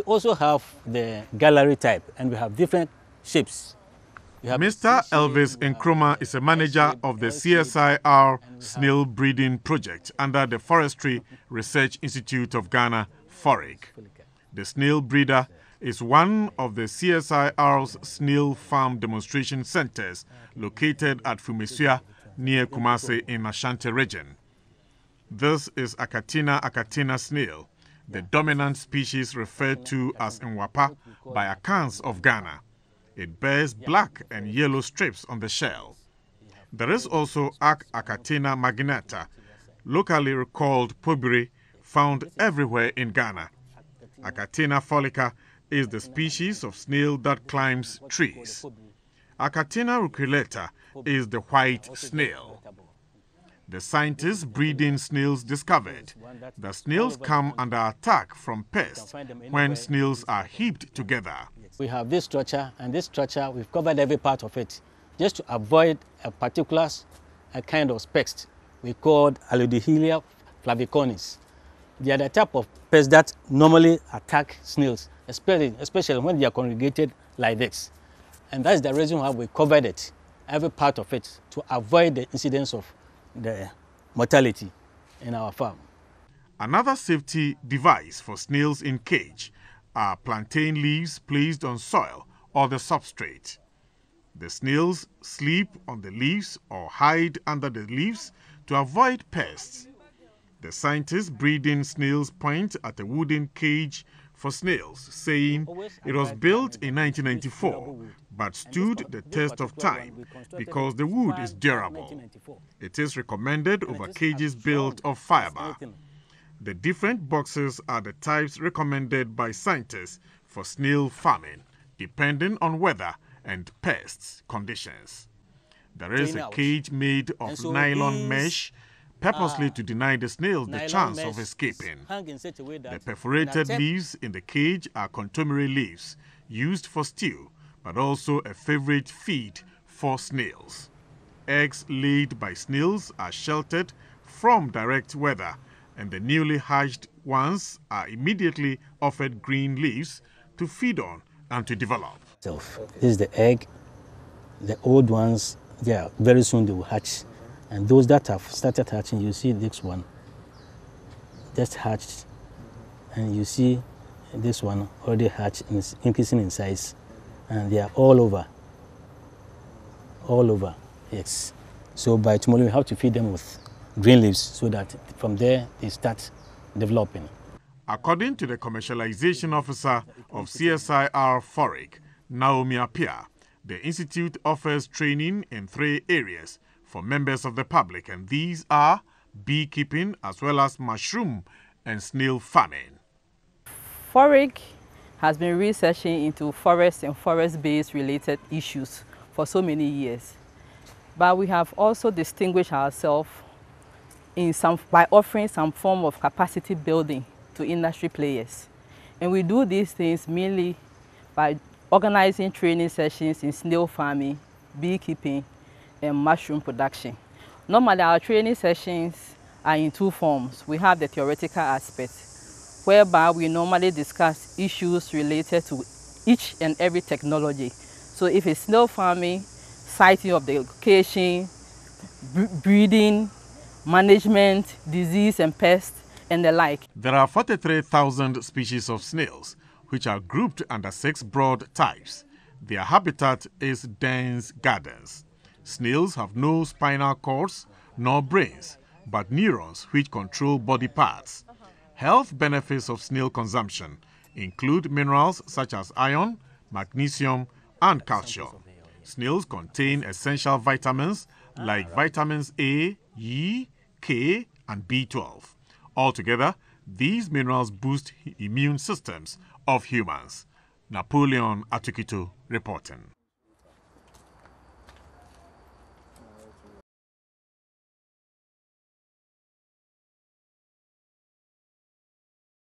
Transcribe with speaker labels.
Speaker 1: also have the gallery type, and we have different shapes.
Speaker 2: Mr. Elvis Nkrumah is a manager of the CSIR snail breeding project under the Forestry Research Institute of Ghana, FORIG. The snail breeder is one of the CSIR's snail farm demonstration centers located at Fumesua near Kumasi in Ashanti region. This is Achatina achatina snail, the dominant species referred to as Nwapa by Akans of Ghana. It bears black and yellow strips on the shell. There is also Ac marginata, locally called pobiri, found everywhere in Ghana. Achatina fulica is the species of snail that climbs trees. Achatina reticulata is the white snail. The scientists breeding snails discovered that snails come under attack from pests when snails are heaped together.
Speaker 1: We have this structure, and this structure, we've covered every part of it, just to avoid a particular a kind of pest we called Alluaudihella flavicornis. They are the type of pests that normally attack snails, especially, especially when they are congregated like this. And that's the reason why we covered it, every part of it, to avoid the incidence of the mortality in our farm.
Speaker 2: Another safety device for snails in cage are plantain leaves placed on soil or the substrate. The snails sleep on the leaves or hide under the leaves to avoid pests. The scientists breeding snails point at a wooden cage for snails, saying it was built in 1994 but stood the test of time because the wood is durable. It is recommended over cages built of fiber. The different boxes are the types recommended by scientists for snail farming, depending on weather and pests conditions. There is a cage made of nylon mesh purposely to deny the snails the chance of escaping. The perforated leaves in the cage are kontomire leaves used for stew, but also a favorite feed for snails. Eggs laid by snails are sheltered from direct weather, and the newly hatched ones are immediately offered green leaves to feed on and to develop.
Speaker 1: This is the egg. The old ones, yeah, very soon they will hatch. And those that have started hatching, you see this one just hatched. And you see this one already hatched and is increasing in size. And they are all over. All over, yes. So by tomorrow we have to feed them with green leaves so that from there they start developing.
Speaker 2: According to the commercialization officer of CSIR FORIG, Naomi Appiah, the institute offers training in three areas for members of the public, and these are beekeeping as well as mushroom and snail farming.
Speaker 3: FORIG has been researching into forest and forest-based related issues for so many years. But we have also distinguished ourselves in some, by offering some form of capacity building to industry players. And we do these things mainly by organizing training sessions in snail farming, beekeeping, and mushroom production. Normally, our training sessions are in two forms. We have the theoretical aspect, whereby we normally discuss issues related to each and every technology. So if it's snail farming, siting of the location, breeding, management, disease and pest, and the like.
Speaker 2: There are 43,000 species of snails, which are grouped under six broad types. Their habitat is dense gardens. Snails have no spinal cords nor brains, but neurons which control body parts. Health benefits of snail consumption include minerals such as iron, magnesium, and calcium. Snails contain essential vitamins like vitamins A, E, K, and B12. Altogether, these minerals boost immune systems of humans. Napoleon Atukito reporting.